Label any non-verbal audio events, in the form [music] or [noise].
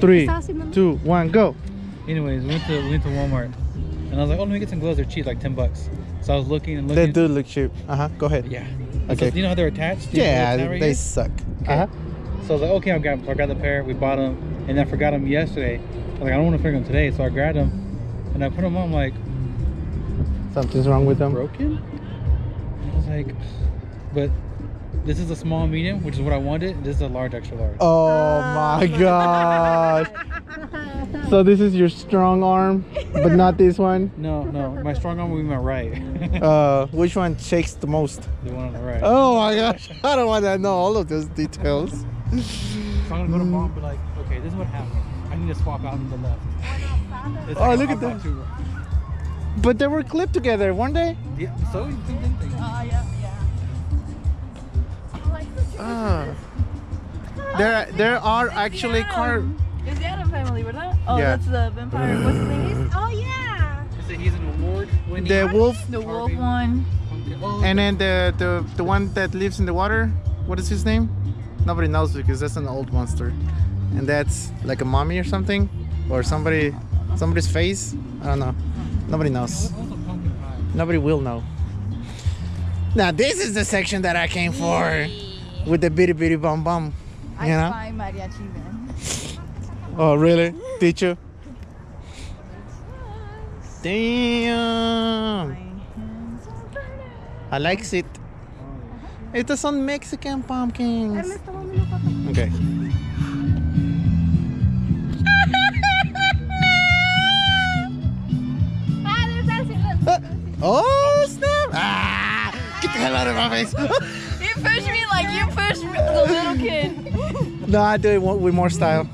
three, Sauce in the two, one, go. Anyways, we went to we went to Walmart, and I was like, oh, let me get some gloves. They're cheap, like ten bucks. So I was looking and looking. They do look cheap. Uh huh. Go ahead. Yeah. Okay. So, you know how they're attached? You know Yeah, what's right they here? suck. Okay. Uh huh. So I was like, okay, I'll grab, so I grabbed the pair. We bought them, and I forgot them yesterday. I was like, I don't want to forget them today, so I grabbed them, and I put them on. I'm like, Something's wrong with them. broken. And I was like, but this is a small medium, which is what I wanted. This is a large, extra large. Oh my gosh. [laughs] So this is your strong arm, but not this one. [laughs] No, no, my strong arm will be my right. [laughs] Uh, which one shakes the most? the one on the right. Oh my gosh, I don't want to know all of those details. So I'm gonna go to mom and be like, okay, this is what happened. I need to swap out on the left. It's Oh, a look at that. But they were clipped together, weren't they? Yeah, so you think, think, think. Ah. There, there are actually car. Is the Adam family, ¿verdad? Oh, Yeah. that's the vampire. [sighs] What's his name? Oh yeah. Is it- He's an award winning. The wolf, The wolf one. Oh, and then the, the the one that lives in the water. What is his name? Nobody knows because that's an old monster, and that's like a mommy or something, or somebody, somebody's face. I don't know. Nobody knows. also pumpkin pie. Nobody will know. Now this is the section that I came for, with the bitty bitty bum bum. I You know? find mariachi man. Oh really? Did you? Damn. I likes it. It's some Mexican pumpkins. Okay. [laughs] Ah, there's Darcy. Look. Oh snap! Ah! Get the hell out of my face! You push me like you push me, the little kid. No, I do it with more style.